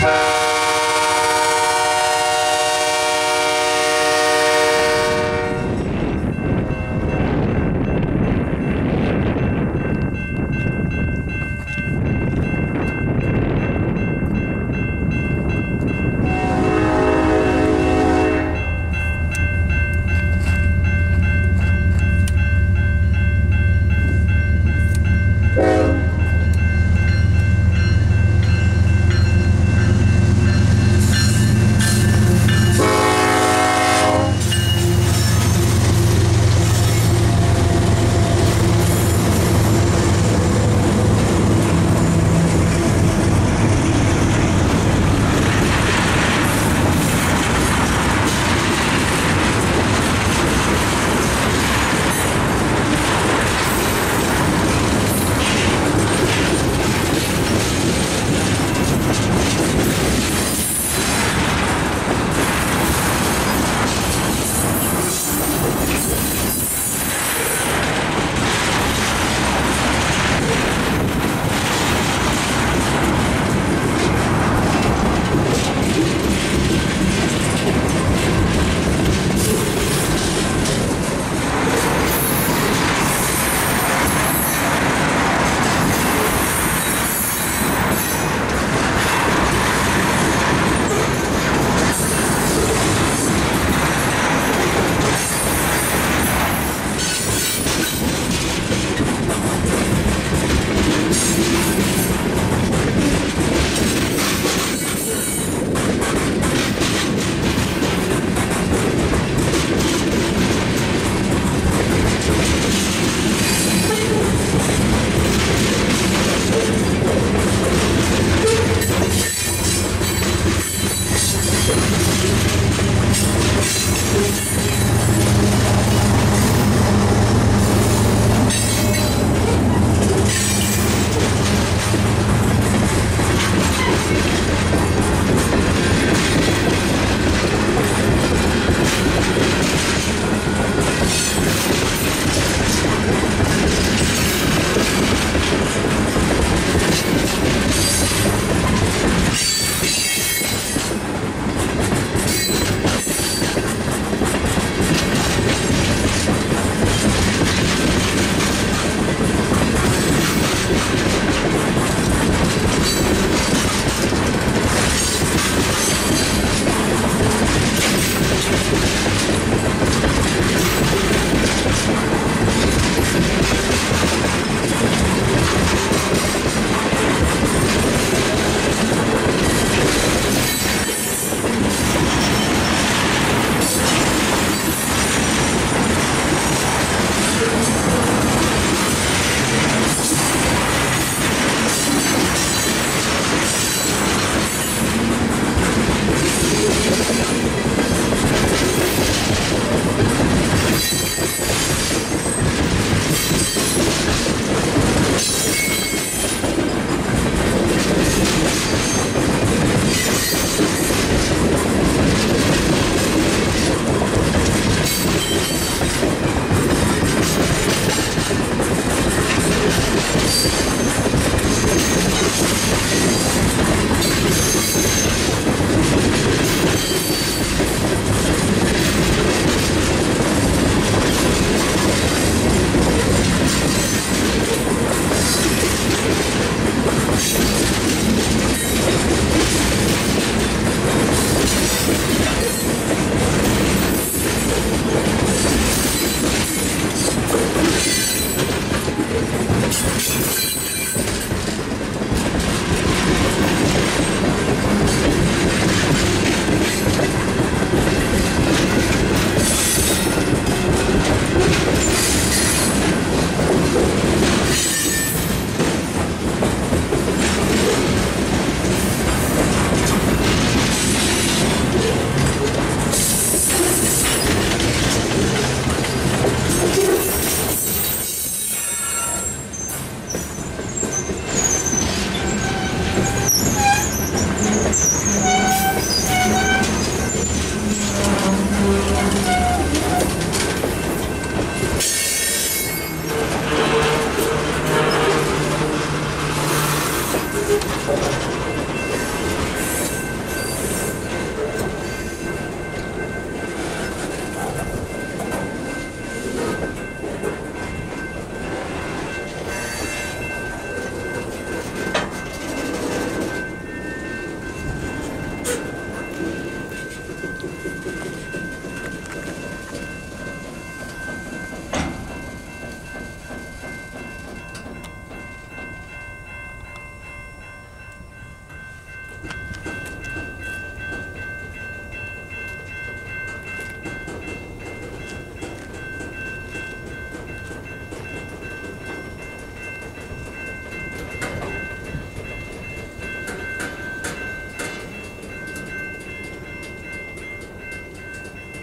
Bye.